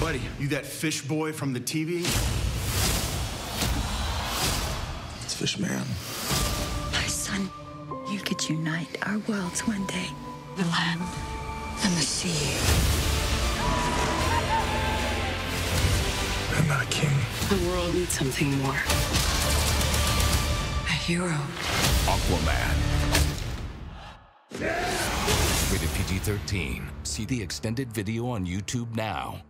buddy, you that fish boy from the TV? It's Fish Man. My son, you could unite our worlds one day. The land and the sea. I'm not a king. The world needs something more. A hero. Aquaman. Rated PG 13. See the extended video on YouTube now.